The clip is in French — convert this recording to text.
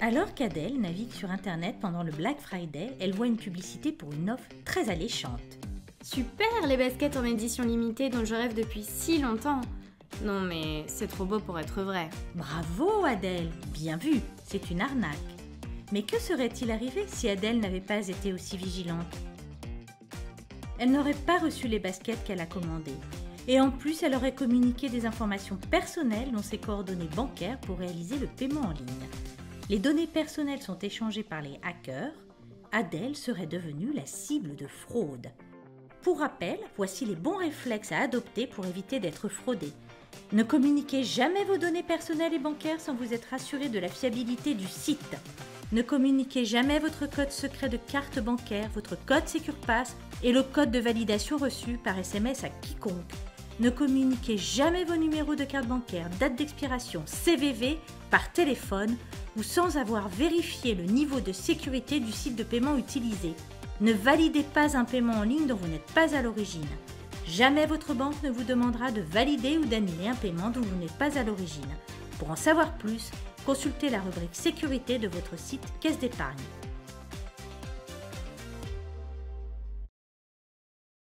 Alors qu'Adèle navigue sur Internet pendant le Black Friday, elle voit une publicité pour une offre très alléchante. Super les baskets en édition limitée dont je rêve depuis si longtemps. Non mais c'est trop beau pour être vrai. Bravo Adèle, bien vu, c'est une arnaque. Mais que serait-il arrivé si Adèle n'avait pas été aussi vigilante? Elle n'aurait pas reçu les baskets qu'elle a commandées. Et en plus, elle aurait communiqué des informations personnelles dont ses coordonnées bancaires pour réaliser le paiement en ligne. Les données personnelles sont échangées par les hackers. Adèle serait devenue la cible de fraude. Pour rappel, voici les bons réflexes à adopter pour éviter d'être fraudé. Ne communiquez jamais vos données personnelles et bancaires sans vous être assuré de la fiabilité du site. Ne communiquez jamais votre code secret de carte bancaire, votre code SecurePass et le code de validation reçu par SMS à quiconque. Ne communiquez jamais vos numéros de carte bancaire, date d'expiration, CVV par téléphone ou sans avoir vérifié le niveau de sécurité du site de paiement utilisé. Ne validez pas un paiement en ligne dont vous n'êtes pas à l'origine. Jamais votre banque ne vous demandera de valider ou d'annuler un paiement dont vous n'êtes pas à l'origine. Pour en savoir plus, consultez la rubrique sécurité de votre site Caisse d'épargne.